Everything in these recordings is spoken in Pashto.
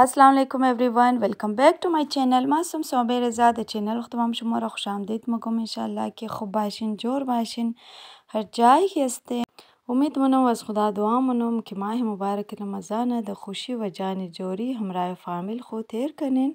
السلام علیکم ایوری ون ویلکم بیک ټو مای چینل ما سم صوبه رضا د چینل اختمام شما را خوش آمدید میگم انشاءالله که خوب باشین جور باشین هر جای که هستین امید منم و از خدا دعا منم که ماه مبارک رمضان د خوشی و جان جوری همراه فامیل خو تیر کنین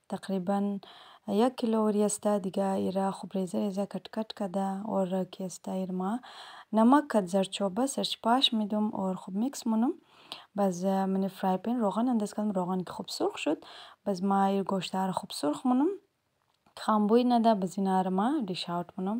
تقریبا یک کیلو اوری است دیگه ایرا خوب ریزه ریزه کټ کټ کده اور کی است ایر ما نمک کد زرچوبه سرچ پاش میدم اور خوب میکس مونم بس منی فرای پین روغن اندز کدم روغن کی خوب سرخ شد بس ما ایر گوشت ها را خوب سرخ مونم که خام بوی نده بس اینا را ما ڈش آوت مونم.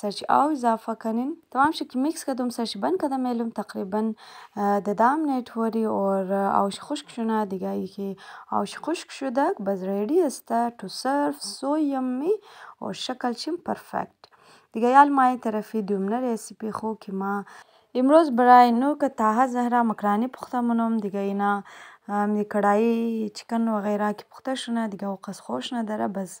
سرچ او اضافه کنن تمام شي کی مکس کدم سرچ بند کدم میلم تقریبا د دام نیټ وری اور او شي خشک شونه دیگه ای کی او شي خشک شدک بس ریډی است ټو سرف سو یمی اور شکل شیم پرفیکت دیگه یال مای طرفی دومنه ریسیپی خو کی ما امروز برای نو که تاها زهرا مکرانی پخته منم دیگه اینا می کړایی چکن وغیره کی پخته شونه دیگه او قص خوش نداره بس.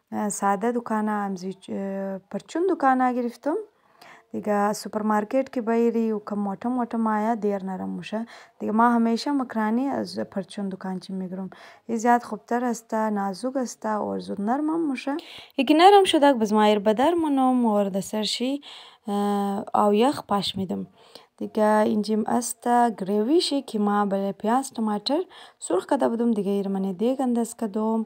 ساده دکانه همزی پرچون دکانه گرفتم دیگه سوپر مارکیت که بیری و کم واټم واټم آیا دیر نرم مشه دیگه ما همیشه مکرانی از پرچون دکان چی میگرم ای زیاد خوب تر است نازوگ است اور زود نرم هم مشه ای که نرم شدگ بس ما ایر بدر منم اور ده سر شی او یخ پاش میدم دیگه اینجیم است گریوی شی که ما بله پیاز ټماټر سرخ کده بودم دیگه ایر منه دیگ انداز کدم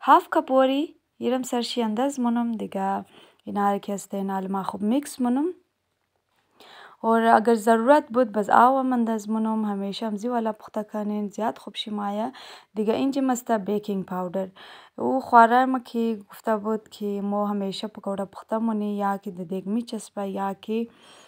هاف کپ وری یرم سرشی اندز منم دیگه اینا هر کی هسته اینا لما خوب میکس منم اور اگر ضرورت بود بز آوام اندز منم همیشه همزی والا پخته کنین زیاد خوب شی مایه دیگه اینجی مسته بیکینگ پاوډر او خواره ما کی گفته بود کی مو همیشه پکوړه پخته منی یا کی ددیګ می چسپه یا کی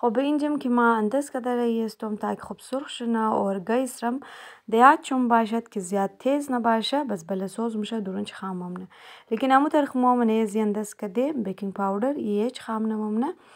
خب اینجم که ما اندس کده رئی استم تا که خب سرخ شنه اور گئی سرم دیاد چون باشد که زیاد تیز نباشه بس بله سوز مشه درون چه خامم نه لیکن امو تر خمام نیزی اندس کده بیکینگ پاودر ای ایچ خام نمم نه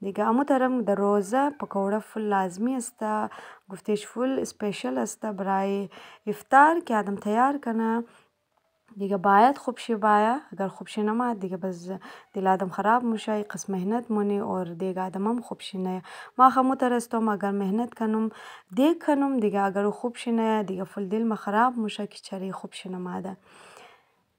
دیگه امو ترم د روزه پکوړه فل لازمی است گفتیش فل اسپیشل است برای افطار که آدم تیار کنه دیگه باید خوب شه بایا اگر خوب شه نماد دیگه بس دل آدم خراب مشه ای قس محنت مونی اور دیگ آدم هم خوب شه نیا ماخ امو تر استوم اگر محنت کنم دیگ کنم دیگه اگر او خوب شه نیا دیگه فل دل ما خراب مشه که چری خوب شه نماده